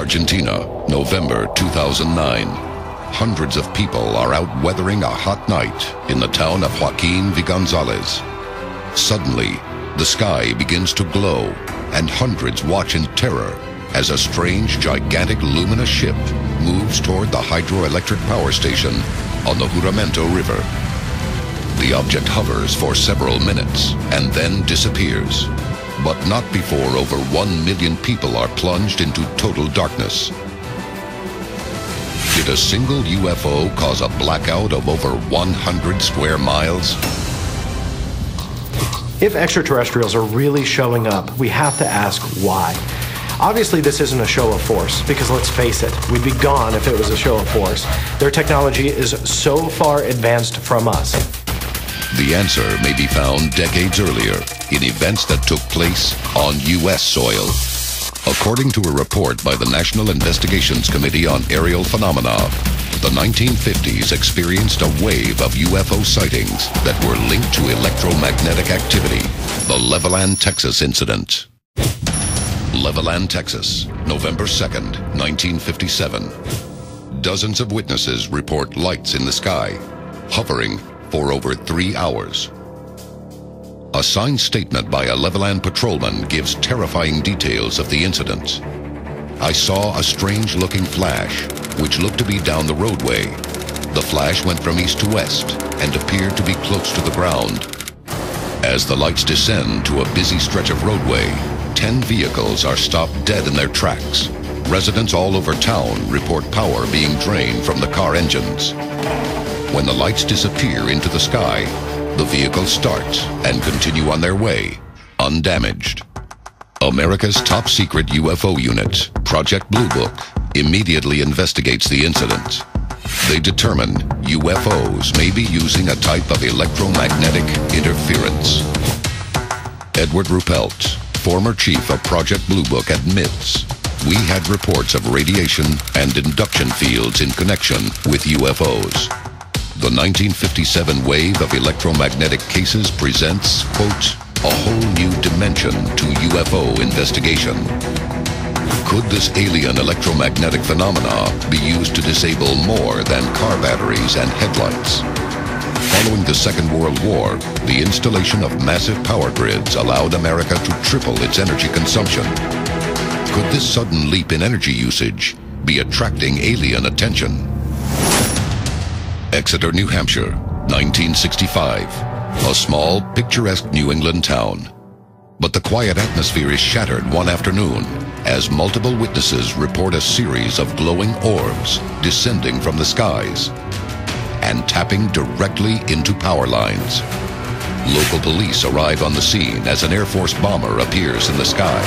Argentina, November 2009. Hundreds of people are out weathering a hot night in the town of Joaquin V. Gonzalez. Suddenly, the sky begins to glow, and hundreds watch in terror as a strange, gigantic luminous ship moves toward the hydroelectric power station on the Juramento River. The object hovers for several minutes and then disappears but not before over one million people are plunged into total darkness. Did a single UFO cause a blackout of over 100 square miles? If extraterrestrials are really showing up, we have to ask why. Obviously, this isn't a show of force, because let's face it, we'd be gone if it was a show of force. Their technology is so far advanced from us. The answer may be found decades earlier in events that took place on U.S. soil. According to a report by the National Investigations Committee on Aerial Phenomena, the 1950s experienced a wave of UFO sightings that were linked to electromagnetic activity, the Levelland, Texas incident. Levelland, Texas, November 2nd, 1957. Dozens of witnesses report lights in the sky, hovering for over three hours. A signed statement by a Levelland patrolman gives terrifying details of the incident. I saw a strange-looking flash, which looked to be down the roadway. The flash went from east to west and appeared to be close to the ground. As the lights descend to a busy stretch of roadway, 10 vehicles are stopped dead in their tracks. Residents all over town report power being drained from the car engines. When the lights disappear into the sky, the vehicles start and continue on their way, undamaged. America's top secret UFO unit, Project Blue Book, immediately investigates the incident. They determine UFOs may be using a type of electromagnetic interference. Edward Ruppelt, former chief of Project Blue Book, admits we had reports of radiation and induction fields in connection with UFOs. The 1957 wave of electromagnetic cases presents, quote, a whole new dimension to UFO investigation. Could this alien electromagnetic phenomena be used to disable more than car batteries and headlights? Following the Second World War, the installation of massive power grids allowed America to triple its energy consumption. Could this sudden leap in energy usage be attracting alien attention? Exeter, New Hampshire, 1965. A small, picturesque New England town. But the quiet atmosphere is shattered one afternoon as multiple witnesses report a series of glowing orbs descending from the skies and tapping directly into power lines. Local police arrive on the scene as an Air Force bomber appears in the sky.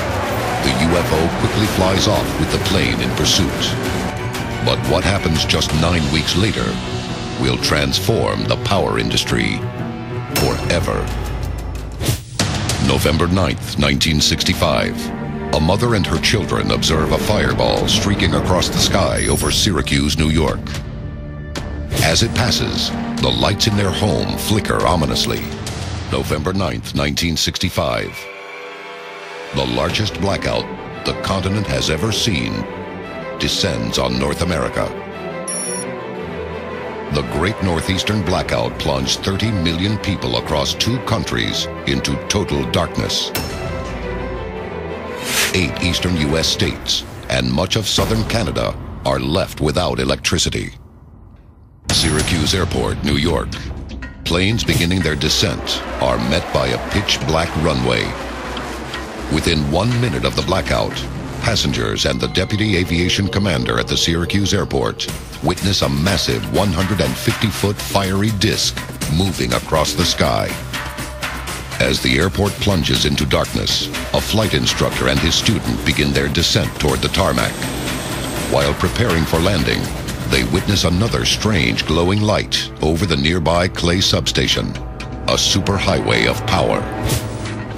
The UFO quickly flies off with the plane in pursuit. But what happens just nine weeks later will transform the power industry forever. November 9th, 1965. A mother and her children observe a fireball streaking across the sky over Syracuse, New York. As it passes, the lights in their home flicker ominously. November 9th, 1965. The largest blackout the continent has ever seen descends on North America. The Great Northeastern Blackout plunged 30 million people across two countries into total darkness. Eight eastern U.S. states and much of southern Canada are left without electricity. Syracuse Airport, New York. Planes beginning their descent are met by a pitch-black runway. Within one minute of the blackout, passengers and the deputy aviation commander at the Syracuse airport witness a massive 150-foot fiery disk moving across the sky. As the airport plunges into darkness, a flight instructor and his student begin their descent toward the tarmac. While preparing for landing, they witness another strange glowing light over the nearby Clay substation, a superhighway of power.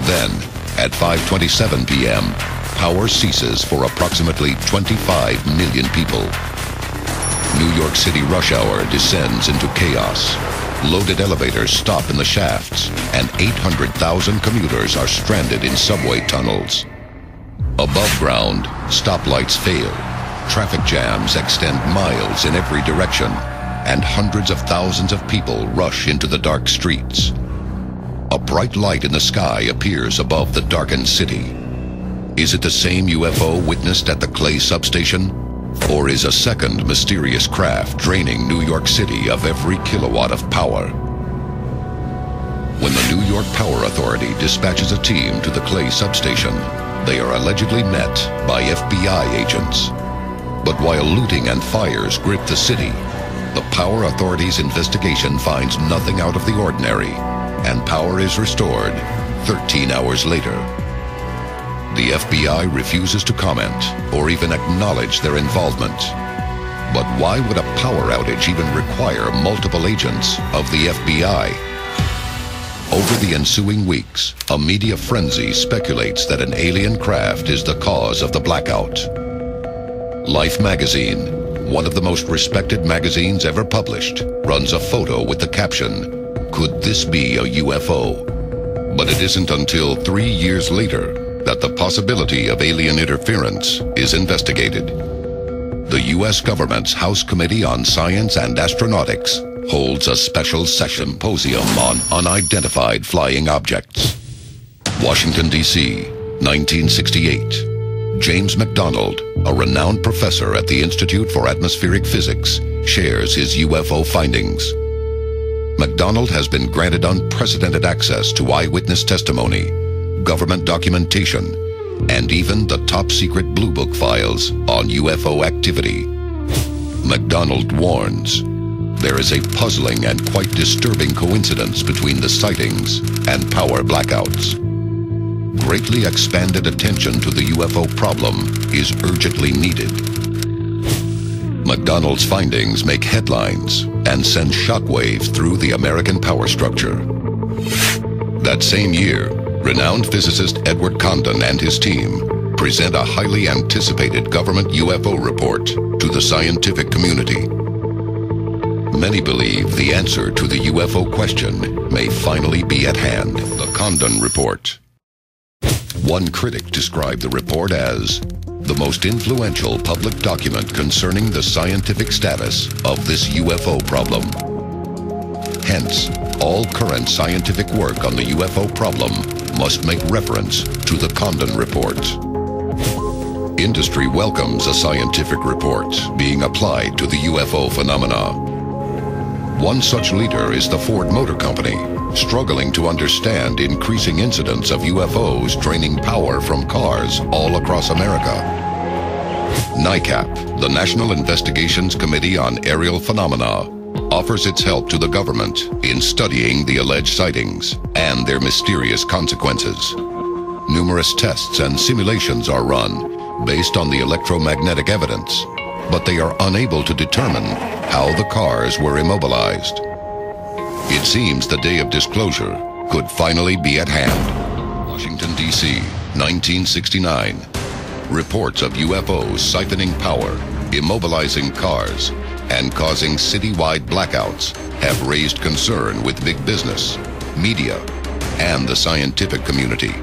Then, at 5.27 p.m., power ceases for approximately 25 million people. New York City rush hour descends into chaos. Loaded elevators stop in the shafts, and 800,000 commuters are stranded in subway tunnels. Above ground, stoplights fail. traffic jams extend miles in every direction, and hundreds of thousands of people rush into the dark streets. A bright light in the sky appears above the darkened city. Is it the same UFO witnessed at the Clay substation? Or is a second mysterious craft draining New York City of every kilowatt of power? When the New York Power Authority dispatches a team to the Clay substation, they are allegedly met by FBI agents. But while looting and fires grip the city, the Power Authority's investigation finds nothing out of the ordinary, and power is restored 13 hours later. The FBI refuses to comment or even acknowledge their involvement. But why would a power outage even require multiple agents of the FBI? Over the ensuing weeks, a media frenzy speculates that an alien craft is the cause of the blackout. Life magazine, one of the most respected magazines ever published, runs a photo with the caption, Could this be a UFO? But it isn't until three years later that the possibility of alien interference is investigated. The U.S. government's House Committee on Science and Astronautics holds a special session symposium on unidentified flying objects. Washington, D.C., 1968. James McDonald, a renowned professor at the Institute for Atmospheric Physics, shares his UFO findings. McDonald has been granted unprecedented access to eyewitness testimony, government documentation, and even the top secret Blue Book files on UFO activity. McDonald warns, there is a puzzling and quite disturbing coincidence between the sightings and power blackouts greatly expanded attention to the UFO problem is urgently needed. McDonald's findings make headlines and send shockwaves through the American power structure. That same year, renowned physicist Edward Condon and his team present a highly anticipated government UFO report to the scientific community. Many believe the answer to the UFO question may finally be at hand. The Condon Report. One critic described the report as the most influential public document concerning the scientific status of this UFO problem. Hence, all current scientific work on the UFO problem must make reference to the Condon Report. Industry welcomes a scientific report being applied to the UFO phenomena. One such leader is the Ford Motor Company, struggling to understand increasing incidents of UFOs draining power from cars all across America. NICAP, the National Investigations Committee on Aerial Phenomena, offers its help to the government in studying the alleged sightings and their mysterious consequences. Numerous tests and simulations are run based on the electromagnetic evidence, but they are unable to determine how the cars were immobilized. It seems the day of disclosure could finally be at hand. Washington, D.C., 1969. Reports of UFOs siphoning power, immobilizing cars, and causing citywide blackouts have raised concern with big business, media, and the scientific community.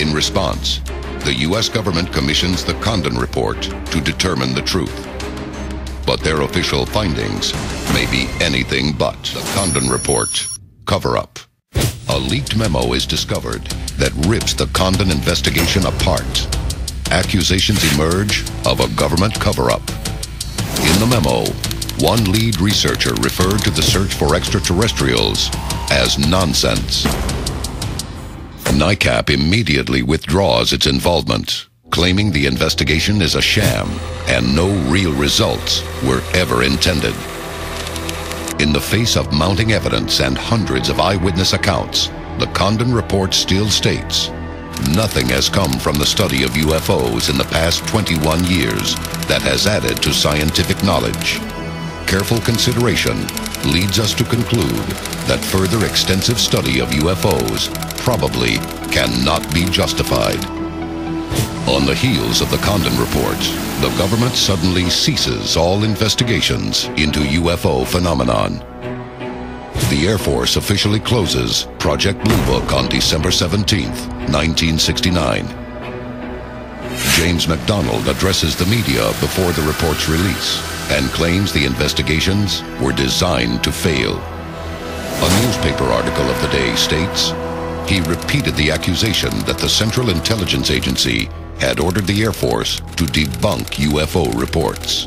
In response, the U.S. government commissions the Condon Report to determine the truth but their official findings may be anything but. The Condon Report. Cover up. A leaked memo is discovered that rips the Condon investigation apart. Accusations emerge of a government cover-up. The memo, one lead researcher referred to the search for extraterrestrials as nonsense. NICAP immediately withdraws its involvement claiming the investigation is a sham and no real results were ever intended. In the face of mounting evidence and hundreds of eyewitness accounts, the Condon report still states, nothing has come from the study of UFOs in the past 21 years that has added to scientific knowledge. Careful consideration leads us to conclude that further extensive study of UFOs probably cannot be justified. On the heels of the Condon report, the government suddenly ceases all investigations into UFO phenomenon. The Air Force officially closes Project Blue Book on December 17, 1969. James McDonald addresses the media before the report's release and claims the investigations were designed to fail. A newspaper article of the day states, he repeated the accusation that the Central Intelligence Agency had ordered the Air Force to debunk UFO reports.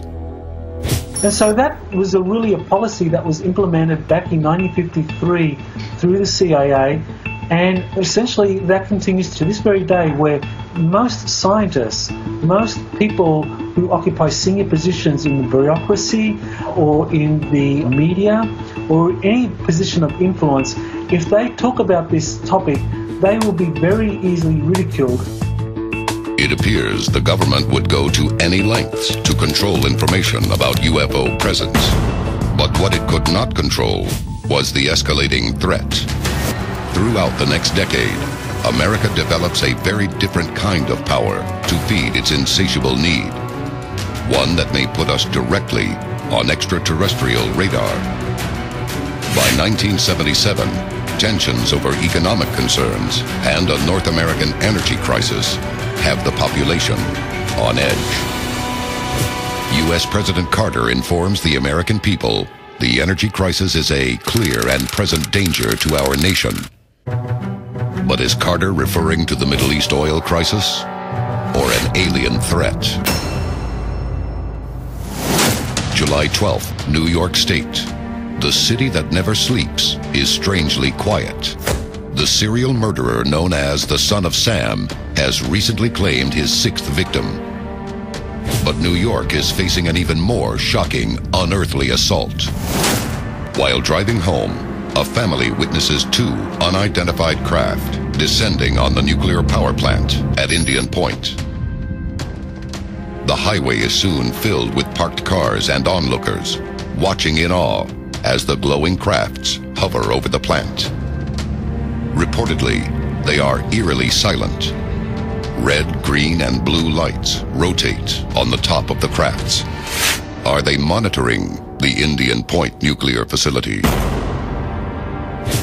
And so that was a really a policy that was implemented back in 1953 through the CIA, and essentially that continues to this very day where most scientists, most people who occupy senior positions in the bureaucracy or in the media or any position of influence, if they talk about this topic, they will be very easily ridiculed. It appears the government would go to any lengths to control information about UFO presence. But what it could not control was the escalating threat. Throughout the next decade, America develops a very different kind of power to feed its insatiable need. One that may put us directly on extraterrestrial radar. By 1977, tensions over economic concerns and a North American energy crisis have the population on edge. U.S. President Carter informs the American people the energy crisis is a clear and present danger to our nation. But is Carter referring to the Middle East oil crisis or an alien threat? July 12th, New York State. The city that never sleeps is strangely quiet. The serial murderer known as the Son of Sam has recently claimed his sixth victim. But New York is facing an even more shocking, unearthly assault. While driving home, a family witnesses two unidentified craft descending on the nuclear power plant at Indian Point. The highway is soon filled with parked cars and onlookers, watching in awe as the glowing crafts hover over the plant. Reportedly, they are eerily silent. Red, green, and blue lights rotate on the top of the crafts. Are they monitoring the Indian Point nuclear facility?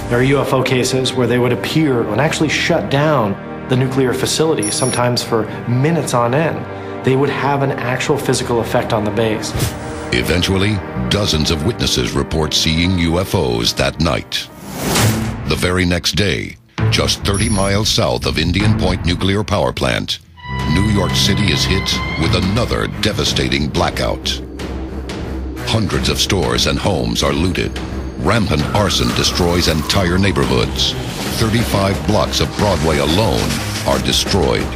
There are UFO cases where they would appear and actually shut down the nuclear facility, sometimes for minutes on end. They would have an actual physical effect on the base. Eventually, dozens of witnesses report seeing UFOs that night. The very next day, just 30 miles south of Indian Point Nuclear Power Plant, New York City is hit with another devastating blackout. Hundreds of stores and homes are looted. Rampant arson destroys entire neighborhoods. 35 blocks of Broadway alone are destroyed.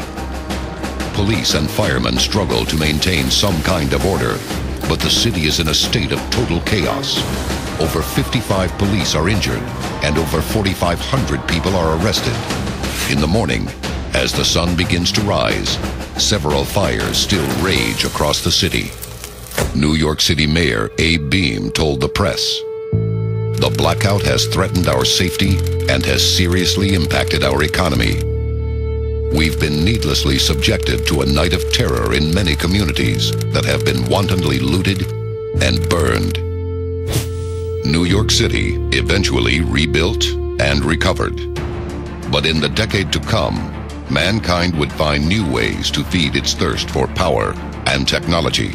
Police and firemen struggle to maintain some kind of order, but the city is in a state of total chaos. Over 55 police are injured, and over 4,500 people are arrested. In the morning, as the sun begins to rise, several fires still rage across the city. New York City Mayor Abe Beame told the press, The blackout has threatened our safety and has seriously impacted our economy. We've been needlessly subjected to a night of terror in many communities that have been wantonly looted and burned. New York City eventually rebuilt and recovered. But in the decade to come, mankind would find new ways to feed its thirst for power and technology.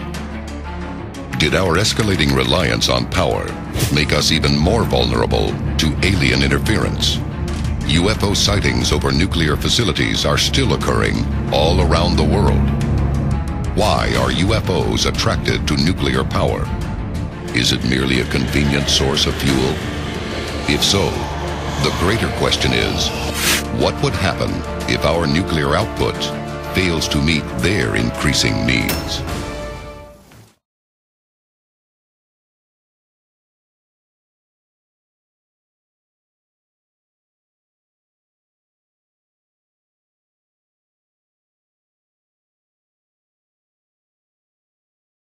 Did our escalating reliance on power make us even more vulnerable to alien interference? UFO sightings over nuclear facilities are still occurring all around the world. Why are UFOs attracted to nuclear power? Is it merely a convenient source of fuel? If so, the greater question is, what would happen if our nuclear output fails to meet their increasing needs?